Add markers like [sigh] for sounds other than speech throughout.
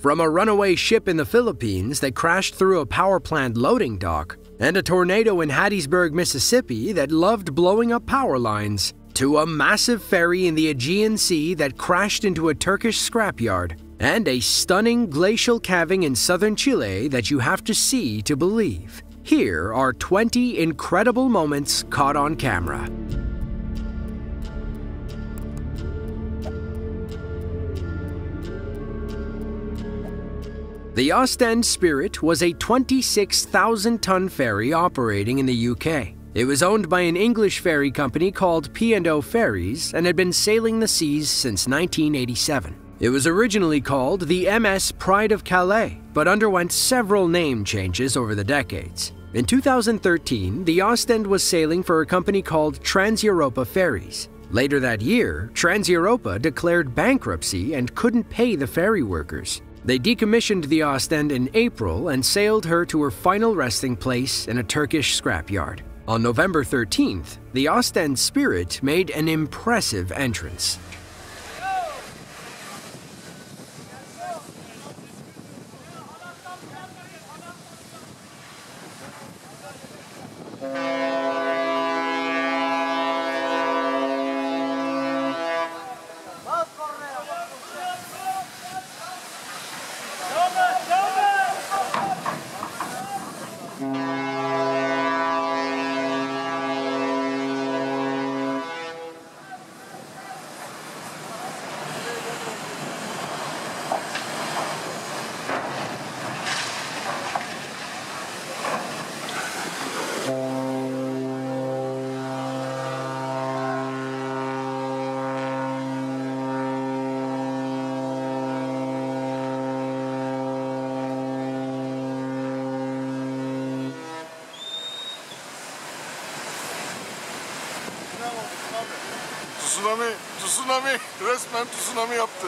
From a runaway ship in the Philippines that crashed through a power plant loading dock, and a tornado in Hattiesburg, Mississippi that loved blowing up power lines, to a massive ferry in the Aegean Sea that crashed into a Turkish scrapyard, and a stunning glacial calving in southern Chile that you have to see to believe. Here are 20 incredible moments caught on camera. The Ostend Spirit was a 26,000 ton ferry operating in the UK. It was owned by an English ferry company called P&O Ferries and had been sailing the seas since 1987. It was originally called the MS Pride of Calais, but underwent several name changes over the decades. In 2013, the Ostend was sailing for a company called Trans-Europa Ferries. Later that year, Trans-Europa declared bankruptcy and couldn't pay the ferry workers. They decommissioned the Ostend in April and sailed her to her final resting place in a Turkish scrapyard. On November 13th, the Ostend Spirit made an impressive entrance. Tsunami, tsunami, resmen tsunami yaptı.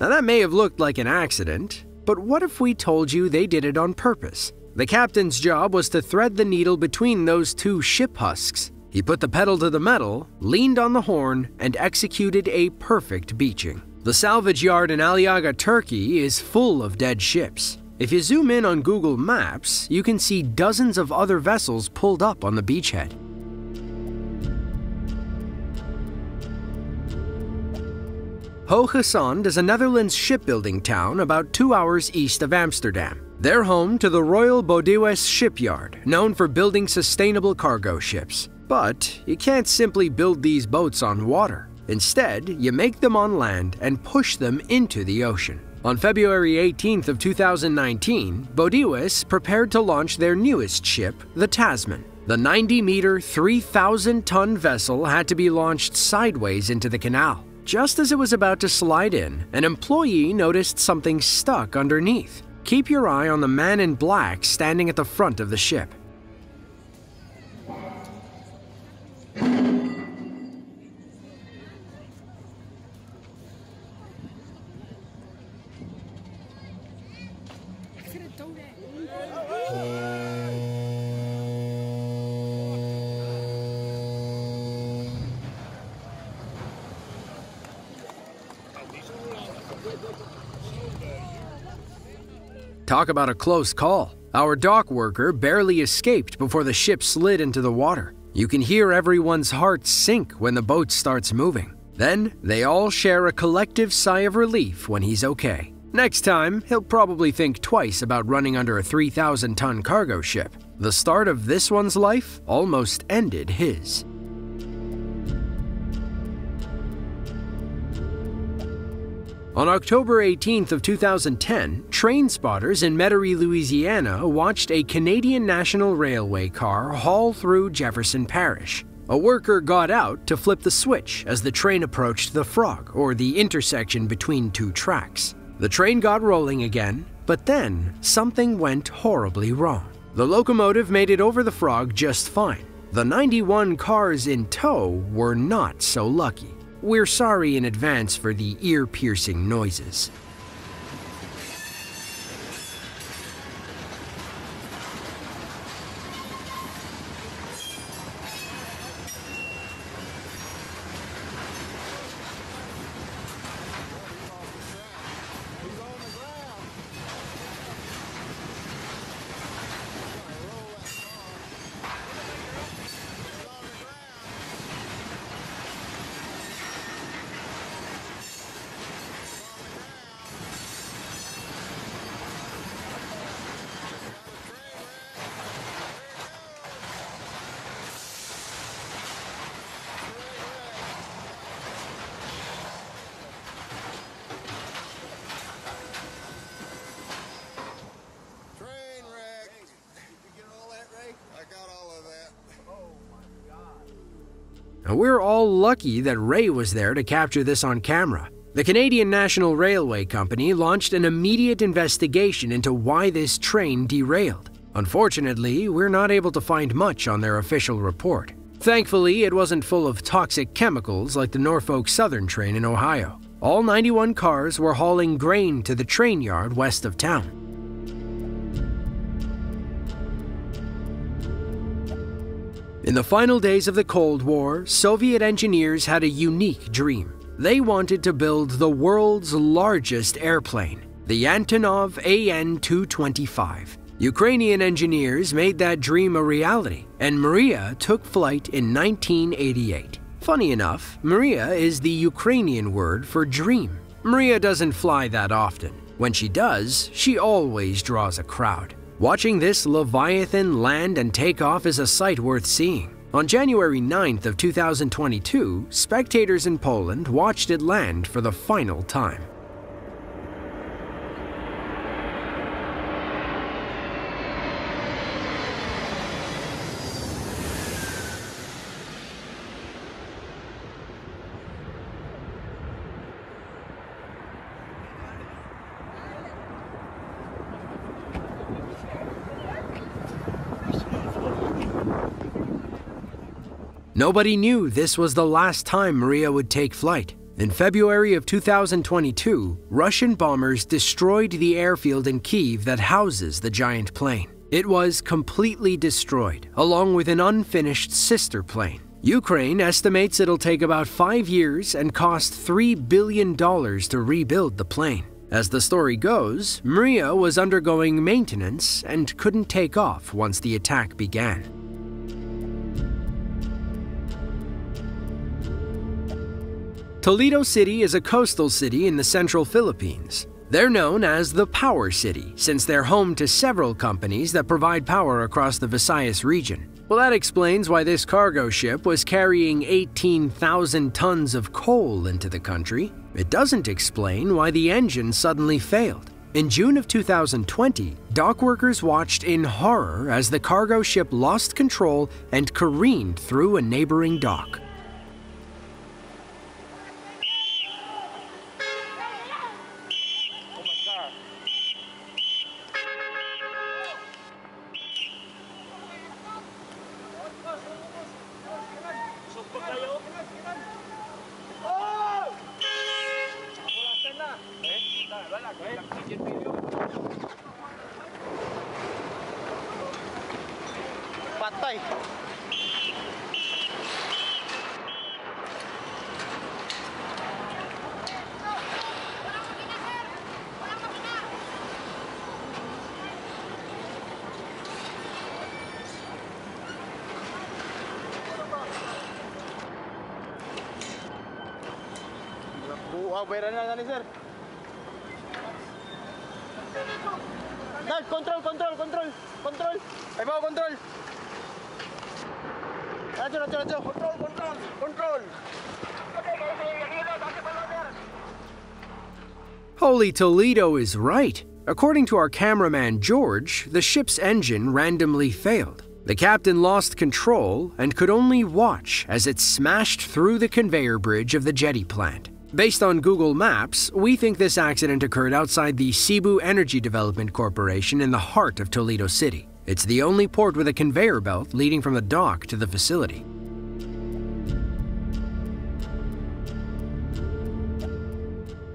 Now, that may have looked like an accident, but what if we told you they did it on purpose? The captain's job was to thread the needle between those two ship husks. He put the pedal to the metal, leaned on the horn, and executed a perfect beaching. The salvage yard in Aliaga, Turkey is full of dead ships. If you zoom in on Google Maps, you can see dozens of other vessels pulled up on the beachhead. Hoogezand is a Netherlands shipbuilding town about two hours east of Amsterdam. They're home to the Royal Bodewes Shipyard, known for building sustainable cargo ships. But you can't simply build these boats on water. Instead, you make them on land and push them into the ocean. On February 18th of 2019, Bodewes prepared to launch their newest ship, the Tasman. The 90-meter, 3,000-ton vessel had to be launched sideways into the canal. Just as it was about to slide in, an employee noticed something stuck underneath. Keep your eye on the man in black standing at the front of the ship. Talk about a close call. Our dock worker barely escaped before the ship slid into the water. You can hear everyone's heart sink when the boat starts moving. Then they all share a collective sigh of relief when he's okay. Next time, he'll probably think twice about running under a 3,000 ton cargo ship. The start of this one's life almost ended his. On October 18th of 2010, train spotters in Metairie, Louisiana watched a Canadian National Railway car haul through Jefferson Parish. A worker got out to flip the switch as the train approached the frog, or the intersection between two tracks. The train got rolling again, but then something went horribly wrong. The locomotive made it over the frog just fine. The 91 cars in tow were not so lucky. We're sorry in advance for the ear piercing We're all lucky that Ray was there to capture this on camera. The Canadian National Railway Company launched an immediate investigation into why this train derailed. Unfortunately, we're not able to find much on their official report. Thankfully, it wasn't full of toxic chemicals like the Norfolk Southern train in Ohio. All 91 cars were hauling grain to the train yard west of town. In the final days of the Cold War, Soviet engineers had a unique dream. They wanted to build the world's largest airplane, the Antonov AN 225. Ukrainian engineers made that dream a reality, and Mriya took flight in 1988. Funny enough, Mriya is the Ukrainian word for dream. Mriya doesn't fly that often. When she does, she always draws a crowd. Watching this Leviathan land and take off is a sight worth seeing. On January 9th of 2022, spectators in Poland watched it land for the final time. Nobody knew this was the last time Mriya would take flight. In February of 2022, Russian bombers destroyed the airfield in Kiev that houses the giant plane. It was completely destroyed, along with an unfinished sister plane. Ukraine estimates it'll take about five years and cost $3 billion to rebuild the plane. As the story goes, Mriya was undergoing maintenance and couldn't take off once the attack began. Toledo City is a coastal city in the central Philippines. They're known as the Power City since they're home to several companies that provide power across the Visayas region. Well, that explains why this cargo ship was carrying 18,000 tons of coal into the country. It doesn't explain why the engine suddenly failed. In June of 2020, dock workers watched in horror as the cargo ship lost control and careened through a neighboring dock. Holy Toledo is right. According to our cameraman George, the ship's engine randomly failed. The captain lost control and could only watch as it smashed through the conveyor bridge of the jetty plant. Based on Google Maps, we think this accident occurred outside the Cebu Energy Development Corporation in the heart of Toledo City. It's the only port with a conveyor belt leading from the dock to the facility.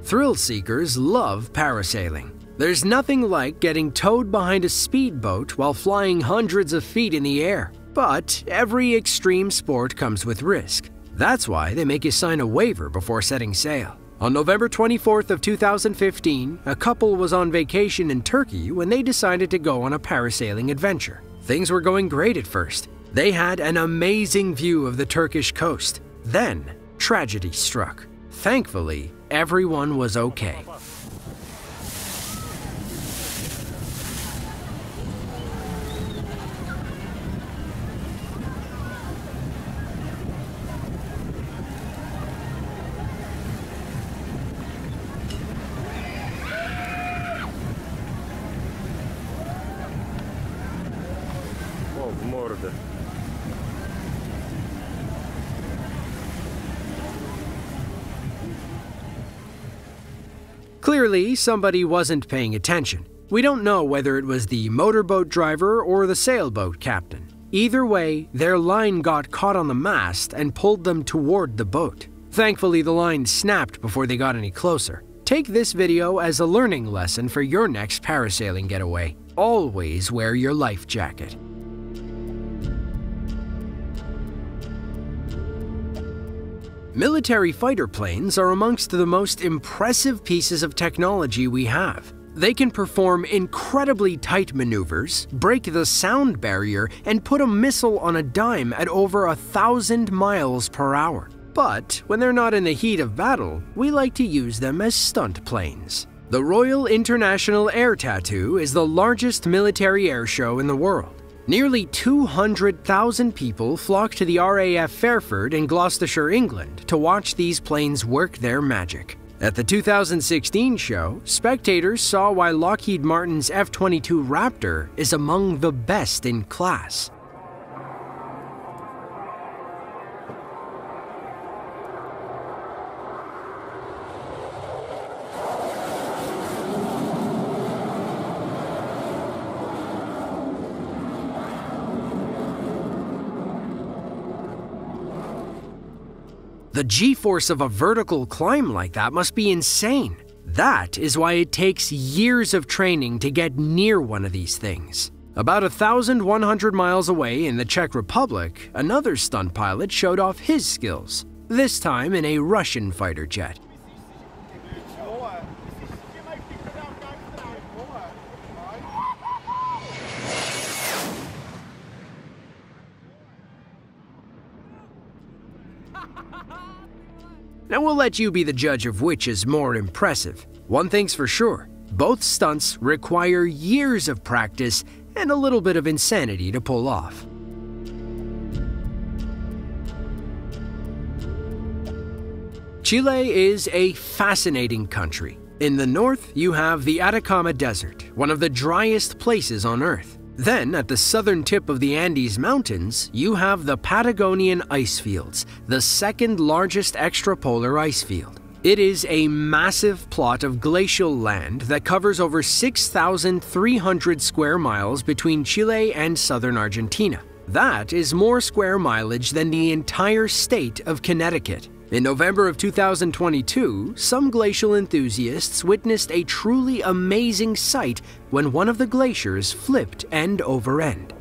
Thrill seekers love parasailing. There's nothing like getting towed behind a speedboat while flying hundreds of feet in the air. But every extreme sport comes with risk. That's why they make you sign a waiver before setting sail. On November 24th of 2015, a couple was on vacation in Turkey when they decided to go on a parasailing adventure. Things were going great at first. They had an amazing view of the Turkish coast. Then, tragedy struck. Thankfully, everyone was okay. Clearly, somebody wasn't paying attention. We don't know whether it was the motorboat driver or the sailboat captain. Either way, their line got caught on the mast and pulled them toward the boat. Thankfully, the line snapped before they got any closer. Take this video as a learning lesson for your next parasailing getaway. Always wear your life jacket. Military fighter planes are amongst the most impressive pieces of technology we have. They can perform incredibly tight maneuvers, break the sound barrier, and put a missile on a dime at over a thousand miles per hour. But when they're not in the heat of battle, we like to use them as stunt planes. The Royal International Air Tattoo is the largest military air show in the world. Nearly 200,000 people flocked to the RAF Fairford in Gloucestershire, England to watch these planes work their magic. At the 2016 show, spectators saw why Lockheed Martin's F 22 Raptor is among the best in class. The g force of a vertical climb like that must be insane. That is why it takes years of training to get near one of these things. About 1,100 miles away in the Czech Republic, another stunt pilot showed off his skills, this time in a Russian fighter jet. Now we'll let you be the judge of which is more impressive. One thing's for sure, both stunts require years of practice and a little bit of insanity to pull off. Chile is a fascinating country. In the north, you have the Atacama Desert, one of the driest places on Earth. Then, at the southern tip of the Andes Mountains, you have the Patagonian ice fields, the second largest extrapolar ice field. It is a massive plot of glacial land that covers over 6,300 square miles between Chile and southern Argentina. That is more square mileage than the entire state of Connecticut. In November of 2022, some glacial enthusiasts witnessed a truly amazing sight when one of the glaciers flipped end over end.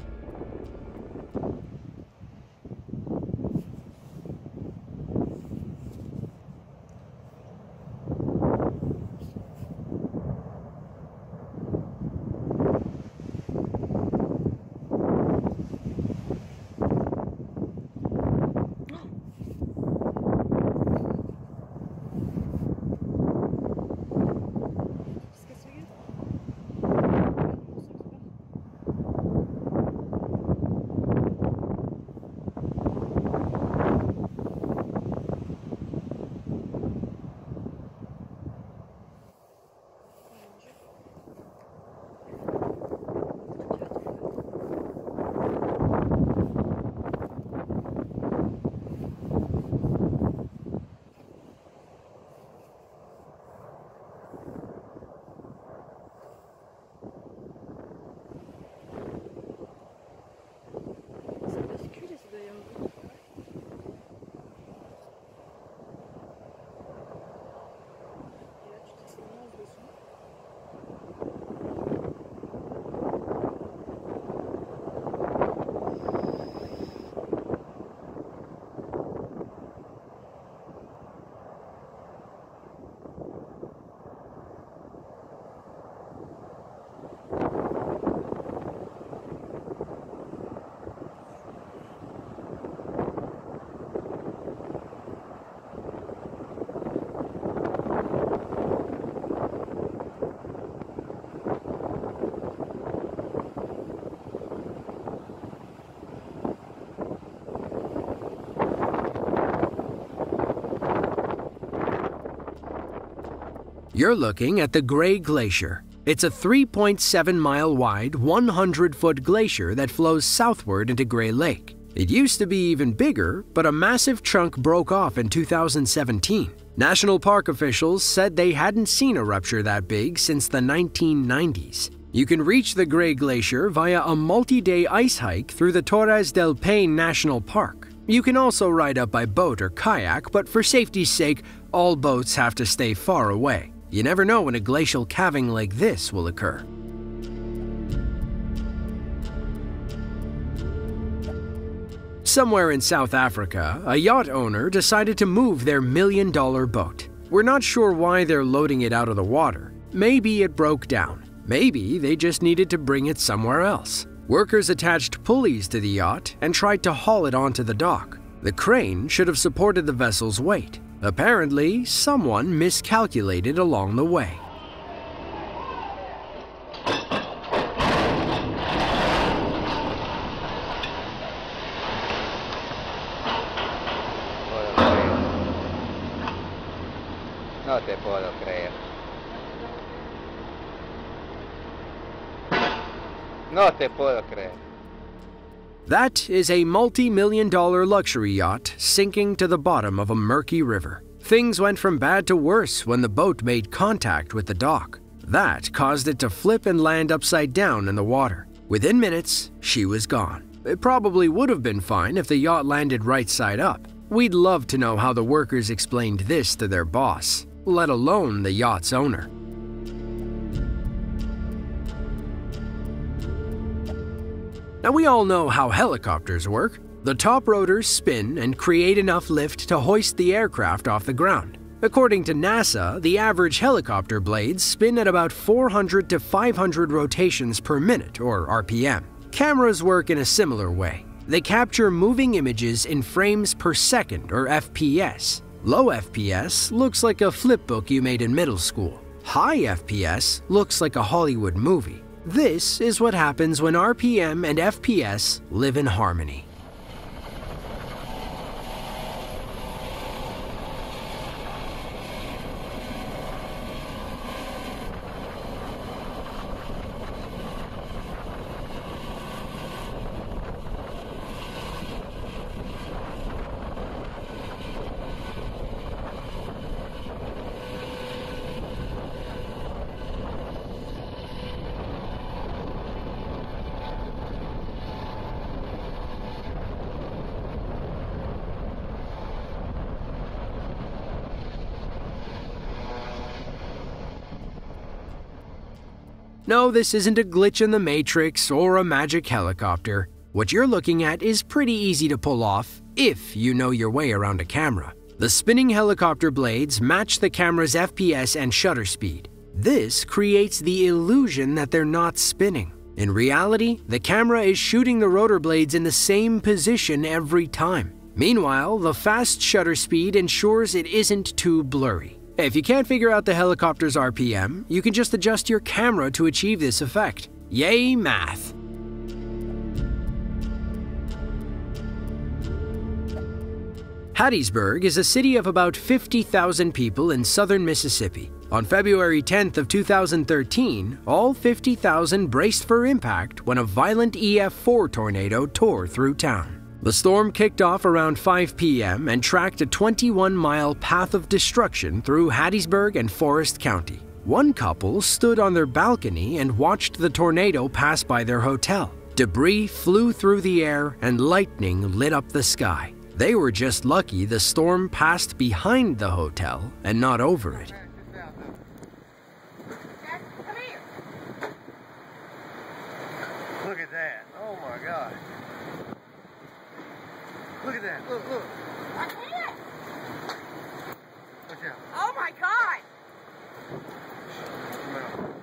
You're looking at the Grey Glacier. It's a 3.7 mile wide, 100 foot glacier that flows southward into Grey Lake. It used to be even bigger, but a massive chunk broke off in 2017. National park officials said they hadn't seen a rupture that big since the 1990s. You can reach the Grey Glacier via a multi day ice hike through the Torres del Paine National Park. You can also ride up by boat or kayak, but for safety's sake, all boats have to stay far away. You never know when a glacial calving like this will occur. Somewhere in South Africa, a yacht owner decided to move their million dollar boat. We're not sure why they're loading it out of the water. Maybe it broke down. Maybe they just needed to bring it somewhere else. Workers attached pulleys to the yacht and tried to haul it onto the dock. The crane should have supported the vessel's weight. Apparently, someone miscalculated along the way. No te puedo creer. No te puedo creer. That is a multi million dollar luxury yacht sinking to the bottom of a murky river. Things went from bad to worse when the boat made contact with the dock. That caused it to flip and land upside down in the water. Within minutes, she was gone. It probably would have been fine if the yacht landed right side up. We'd love to know how the workers explained this to their boss let alone the yacht's owner. Now, we all know how helicopters work. The top rotors spin and create enough lift to hoist the aircraft off the ground. According to NASA, the average helicopter blades spin at about 400 to 500 rotations per minute, or RPM. Cameras work in a similar way. They capture moving images in frames per second, or FPS. Low FPS looks like a flipbook you made in middle school. High FPS looks like a Hollywood movie. This is what happens when RPM and FPS live in harmony. No, this isn't a glitch in the Matrix or a magic helicopter. What you're looking at is pretty easy to pull off if you know your way around a camera. The spinning helicopter blades match the camera's FPS and shutter speed. This creates the illusion that they're not spinning. In reality, the camera is shooting the rotor blades in the same position every time. Meanwhile, the fast shutter speed ensures it isn't too blurry. If you can't figure out the helicopter's RPM, you can just adjust your camera to achieve this effect. Yay, math! Hattiesburg is a city of about 50,000 people in southern Mississippi. On February 10th of 2013, all 50,000 braced for impact when a violent EF4 tornado tore through town. The storm kicked off around 5 p.m. and tracked a 21 mile path of destruction through Hattiesburg and Forrest County. One couple stood on their balcony and watched the tornado pass by their hotel. Debris flew through the air and lightning lit up the sky. They were just lucky the storm passed behind the hotel and not over it. Look at that. Oh my God. Look at that. Look, look. I can't. Watch out. Oh my God. Out.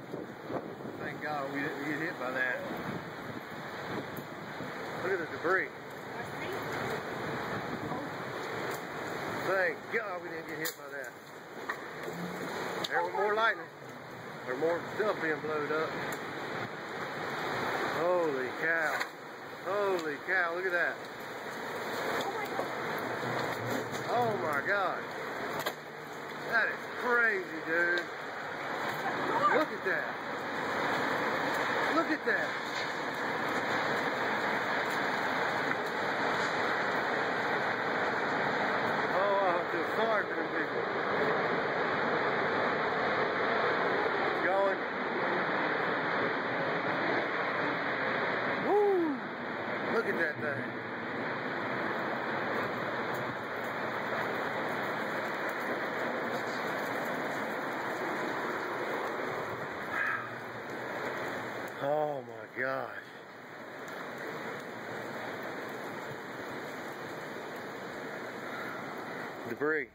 Thank God we didn't get hit by that. Look at the debris. Thank God we didn't get hit by that. There was more lightning. There's more stuff being blowed up. Holy cow. Holy cow, look at that. Oh my God. That is crazy, dude. Look at that. Look at that. Oh, I feel sorry for them people. that thing. Oh my gosh. Debris.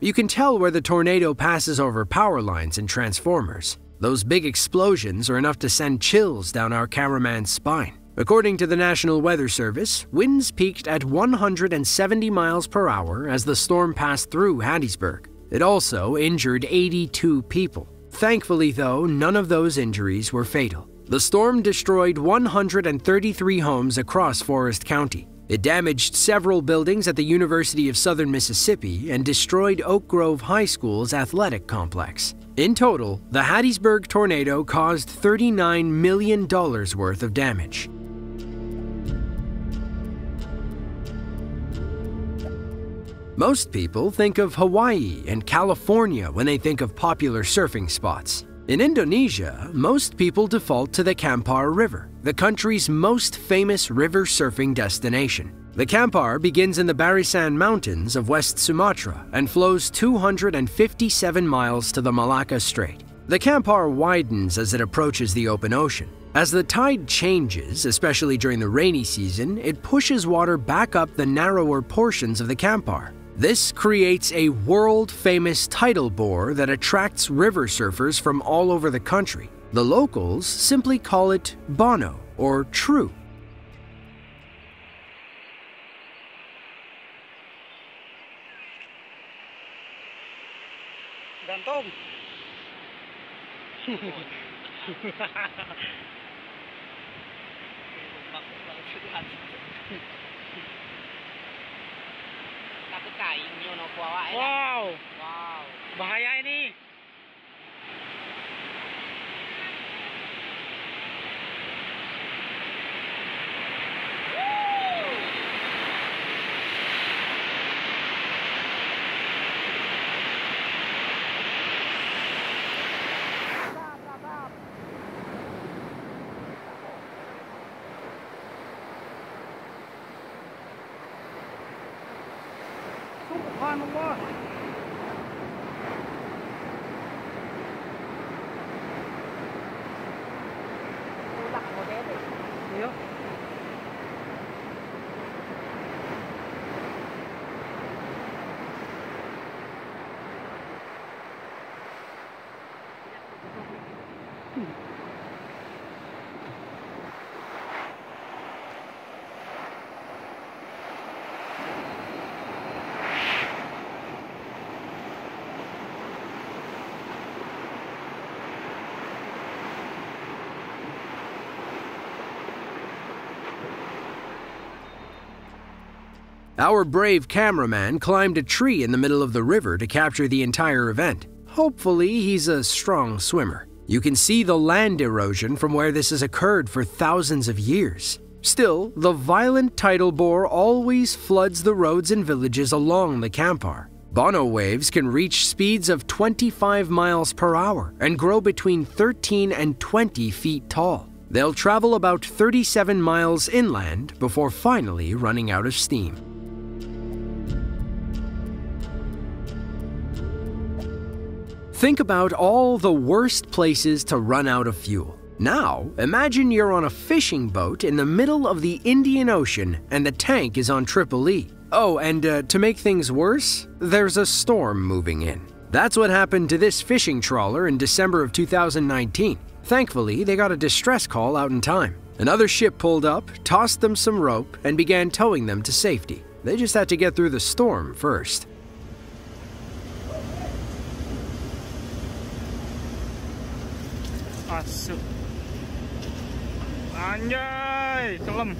You can tell where the tornado passes over power lines and transformers. Those big explosions are enough to send chills down our cameraman's spine. According to the National Weather Service, winds peaked at 170 miles per hour as the storm passed through Hattiesburg. It also injured 82 people. Thankfully, though, none of those injuries were fatal. The storm destroyed 133 homes across Forrest County. It damaged several buildings at the University of Southern Mississippi and destroyed Oak Grove High School's athletic complex. In total, the Hattiesburg tornado caused $39 million worth of damage. Most people think of Hawaii and California when they think of popular surfing spots. In Indonesia, most people default to the Kampar River, the country's most famous river surfing destination. The Kampar begins in the Barisan Mountains of West Sumatra and flows 257 miles to the Malacca Strait. The Kampar widens as it approaches the open ocean. As the tide changes, especially during the rainy season, it pushes water back up the narrower portions of the Kampar. This creates a world famous tidal bore that attracts river surfers from all over the country. The locals simply call it Bono or True. Gantung. Takut [laughs] kain nyono kuawa. Wow, Wow. bahaya ini. Our brave cameraman climbed a tree in the middle of the river to capture the entire event. Hopefully, he's a strong swimmer. You can see the land erosion from where this has occurred for thousands of years. Still, the violent tidal bore always floods the roads and villages along the Kampar. Bono waves can reach speeds of 25 miles per hour and grow between 13 and 20 feet tall. They'll travel about 37 miles inland before finally running out of steam. Think about all the worst places to run out of fuel. Now, imagine you're on a fishing boat in the middle of the Indian Ocean and the tank is on Triple E. Oh, and uh, to make things worse, there's a storm moving in. That's what happened to this fishing trawler in December of 2019. Thankfully, they got a distress call out in time. Another ship pulled up, tossed them some rope, and began towing them to safety. They just had to get through the storm first. Masuk. Anjay, kelem.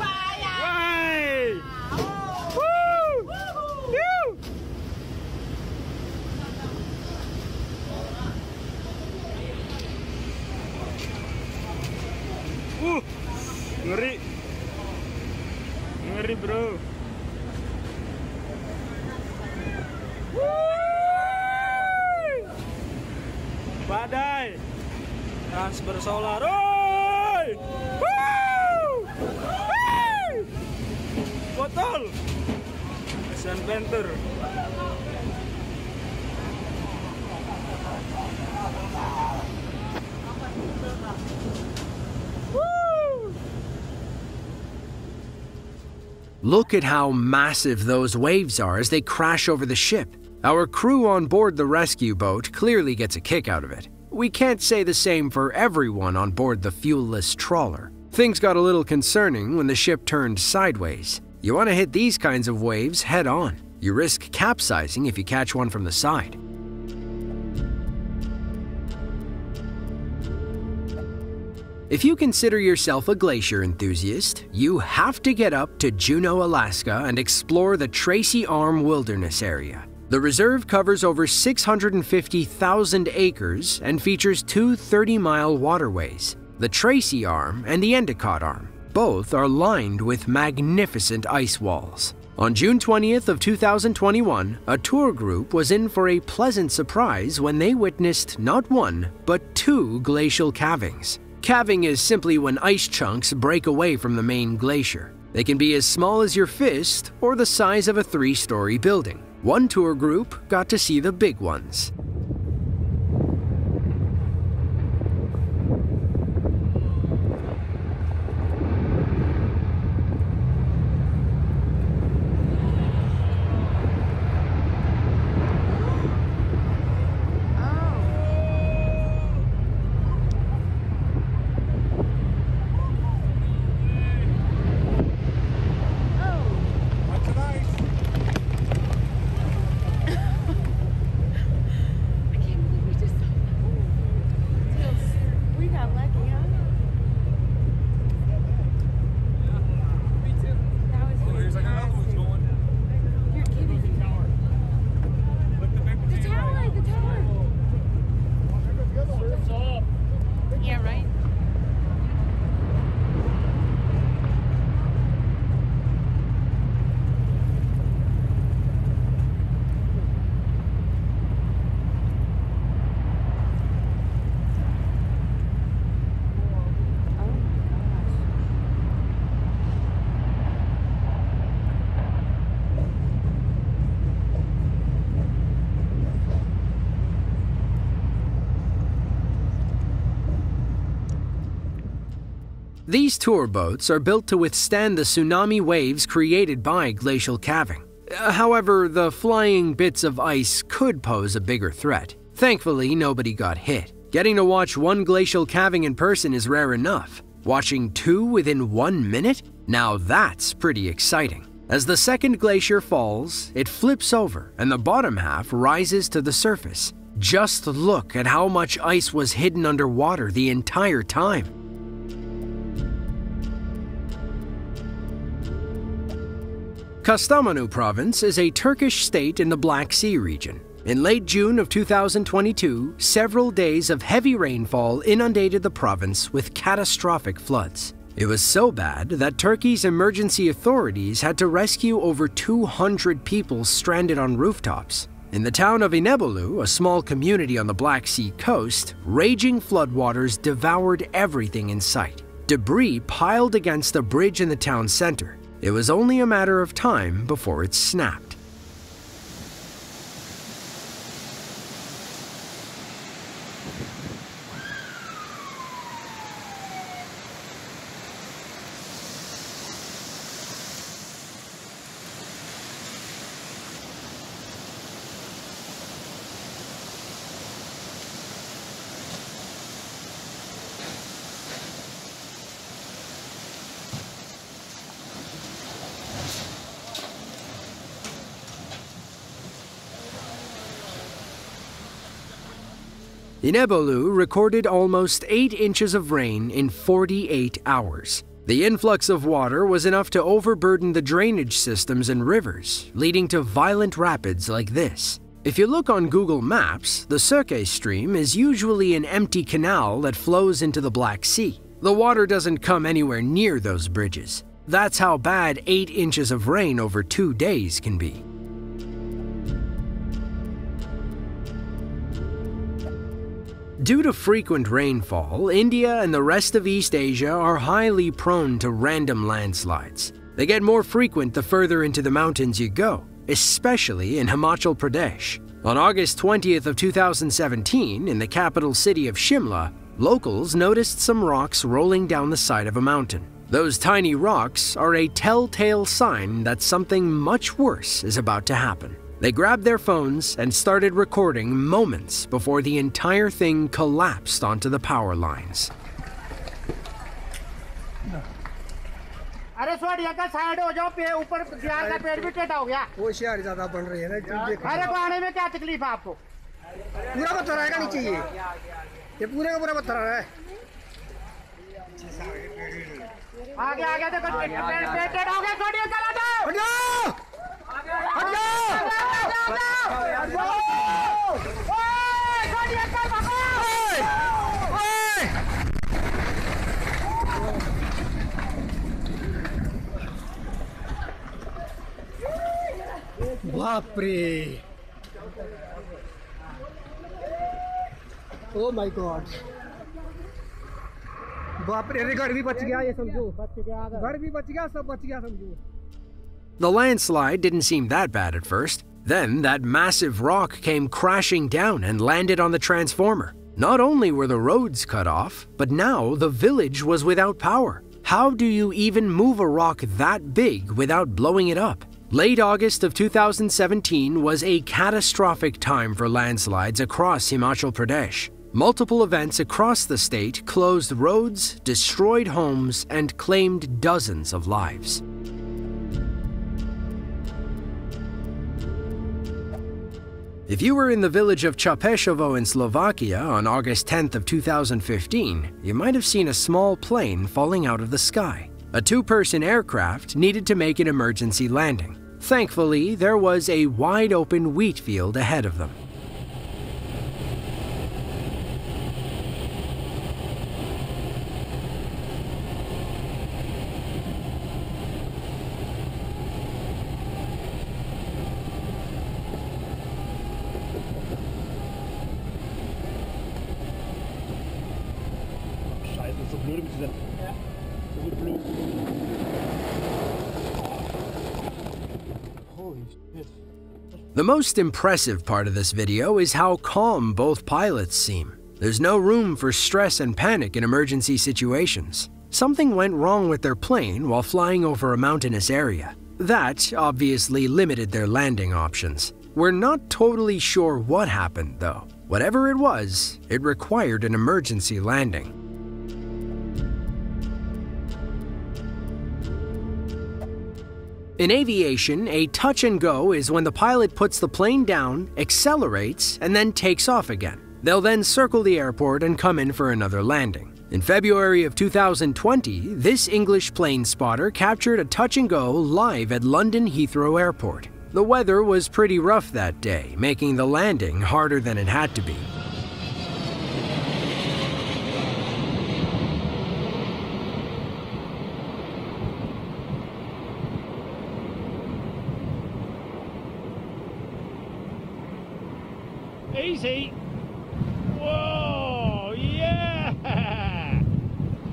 Wai. Uh, ngeri. Ngeri, bro. Badai. Transfer solar. Oi! Botol. Asian Panther. Look at how massive those waves are as they crash over the ship. Our crew on board the rescue boat clearly gets a kick out of it. We can't say the same for everyone on board the fuelless trawler. Things got a little concerning when the ship turned sideways. You want to hit these kinds of waves head on. You risk capsizing if you catch one from the side. If you consider yourself a glacier enthusiast, you have to get up to Juneau, Alaska and explore the Tracy Arm Wilderness Area. The reserve covers over 650,000 acres and features two 30 mile waterways the Tracy Arm and the Endicott Arm. Both are lined with magnificent ice walls. On June 20th of 2021, a tour group was in for a pleasant surprise when they witnessed not one, but two glacial calvings. Calving is simply when ice chunks break away from the main glacier. They can be as small as your fist or the size of a three story building. One tour group got to see the big ones. I can't believe we just saw that. We got lucky, huh? That was fantastic. You're kidding. The tower, the tower. Yeah, right? Oh my gosh. These tour boats are built to withstand the tsunami waves created by glacial calving. Uh, However, the flying bits of ice could pose a bigger threat. Thankfully, nobody got hit. Getting to watch one glacial calving in person is rare enough. Watching two within one minute? Now that's pretty exciting. As the second glacier falls, it flips over and the bottom half rises to the surface. Just look at how much ice was hidden underwater the entire time. Kastamonu province is a Turkish state in the Black Sea region. In late June of 2022, several days of heavy rainfall inundated the province with catastrophic floods. It was so bad that Turkey's emergency authorities had to rescue over 200 people stranded on rooftops. In the town of Inebolu, a small community on the Black Sea coast, raging floodwaters devoured everything in sight. Debris piled against the bridge in the town center. It was only a matter of time before it snapped. Inebolu recorded almost 8 inches of rain in 48 hours. The influx of water was enough to overburden the drainage systems and rivers, leading to violent rapids like this. If you look on Google Maps, the Cirque stream is usually an empty canal that flows into the Black Sea. The water doesn't come anywhere near those bridges. That's how bad 8 inches of rain over two days can be. Due to frequent rainfall, India and the rest of East Asia are highly prone to random landslides. They get more frequent the further into the mountains you go, especially in Himachal Pradesh. On August 20th of 2017, in the capital city of Shimla, locals noticed some rocks rolling down the side of a mountain. Those tiny rocks are a telltale sign that something much worse is about to happen. They grabbed their phones and started recording moments before the entire thing collapsed onto the power lines. अरे छोड़ का side हो जाओ पे ऊपर दीवार का पेड़ भी टेढ़ा हो गया होशियारी ज्यादा बन रही है ना तू देखो अरे बढ़ाने में क्या तकलीफ है आपको पूरा पत्थर आएगा नीचे ये ये पूरे का पूरा पत्थर आ रहा है आगे आगे देखो पेड़ पेड़ टेढ़ा हो गया छोड़िए चला दो हट जाओ हट जाओ बाप रे ओ माय गॉड बाप रे अरे घर भी बच गया ये समझो बच गया घर भी बच गया सब बच गया समझो The landslide didn't seem that bad at first. Then, that massive rock came crashing down and landed on the transformer. Not only were the roads cut off, but now the village was without power. How do you even move a rock that big without blowing it up? Late August of 2017 was a catastrophic time for landslides across Himachal Pradesh. Multiple events across the state closed roads, destroyed homes, and claimed dozens of lives. If you were in the village of Chapeshovo in Slovakia on August 10th of 2015, you might have seen a small plane falling out of the sky. A two-person aircraft needed to make an emergency landing. Thankfully, there was a wide-open wheat field ahead of them. The most impressive part of this video is how calm both pilots seem. There's no room for stress and panic in emergency situations. Something went wrong with their plane while flying over a mountainous area. That obviously limited their landing options. We're not totally sure what happened, though. Whatever it was, it required an emergency landing. In aviation, a touch and go is when the pilot puts the plane down, accelerates, and then takes off again. They'll then circle the airport and come in for another landing. In February of 2020, this English plane spotter captured a touch and go live at London Heathrow Airport. The weather was pretty rough that day, making the landing harder than it had to be. Whoa, yeah. [laughs]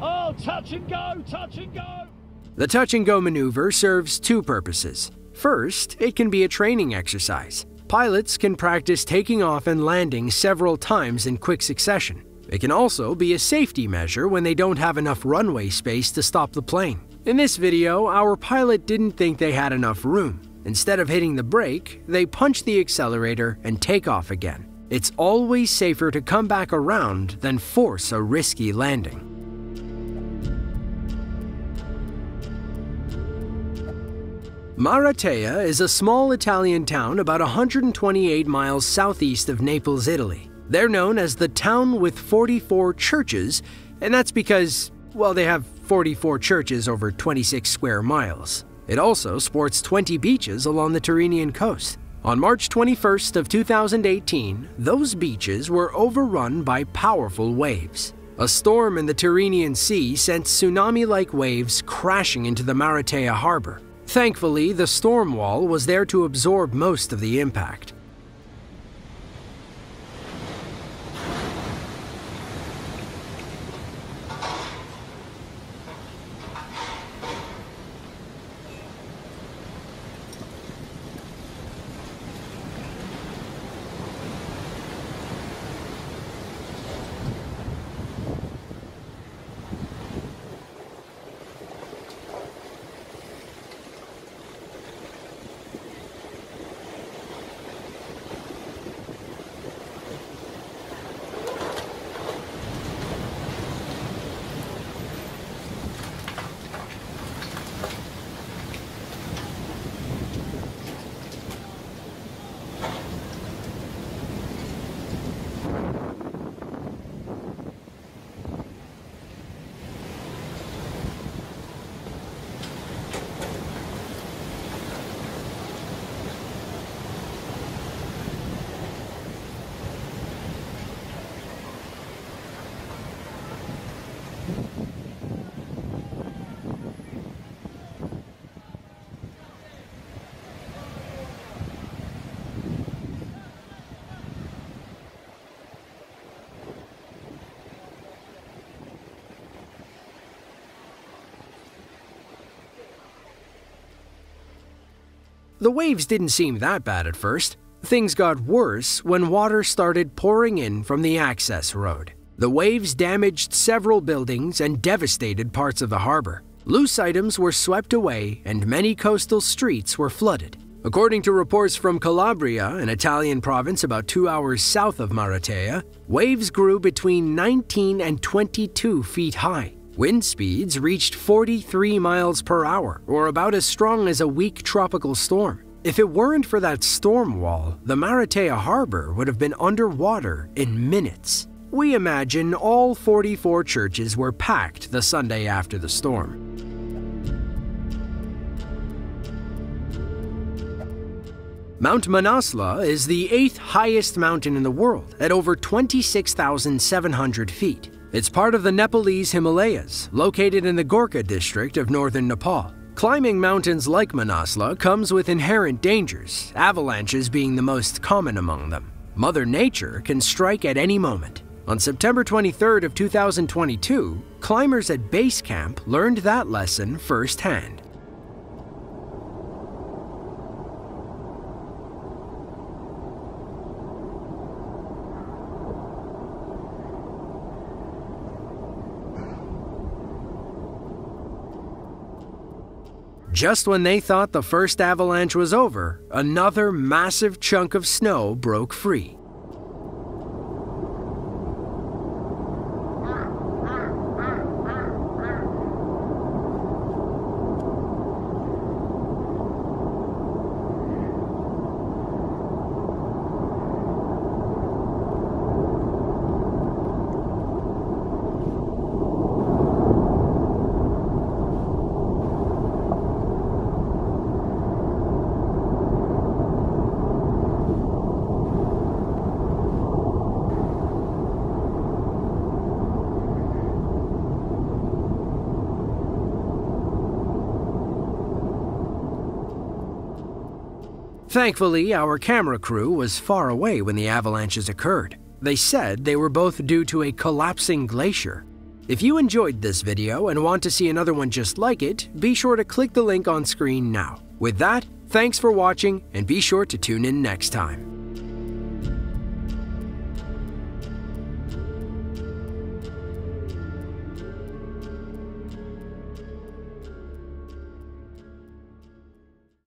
oh, touch and go, touch and go. The touch and go maneuver serves two purposes. First, it can be a training exercise. Pilots can practice taking off and landing several times in quick succession. It can also be a safety measure when they don't have enough runway space to stop the plane. In this video, our pilot didn't think they had enough room. Instead of hitting the brake, they punch the accelerator and take off again. It's always safer to come back around than force a risky landing. Maratea is a small Italian town about 128 miles southeast of Naples, Italy. They're known as the town with 44 churches, and that's because, well, they have 44 churches over 26 square miles. It also sports 20 beaches along the Tyrrhenian coast. On March 21st of 2018, those beaches were overrun by powerful waves. A storm in the Tyrrhenian Sea sent tsunami-like waves crashing into the Maratea harbor. Thankfully, the storm wall was there to absorb most of the impact. The waves didn't seem that bad at first. Things got worse when water started pouring in from the access road. The waves damaged several buildings and devastated parts of the harbor. Loose items were swept away and many coastal streets were flooded. According to reports from Calabria, an Italian province about two hours south of Maratea, waves grew between 19 and 22 feet high. Wind speeds reached 43 miles per hour, or about as strong as a weak tropical storm. If it weren't for that storm wall, the Maratea harbor would have been underwater in minutes. We imagine all 44 churches were packed the Sunday after the storm. Mount Manaslu is the eighth highest mountain in the world at over 26,700 feet. It's part of the Nepalese Himalayas, located in the Gorkha district of northern Nepal. Climbing mountains like Manaslu comes with inherent dangers, avalanches being the most common among them. Mother Nature can strike at any moment. On September 23rd of 2022, climbers at base camp learned that lesson firsthand. Just when they thought the first avalanche was over, another massive chunk of snow broke free. Thankfully, our camera crew was far away when the avalanches occurred. They said they were both due to a collapsing glacier. If you enjoyed this video and want to see another one just like it, be sure to click the link on screen now. With that, thanks for watching and be sure to tune in next time.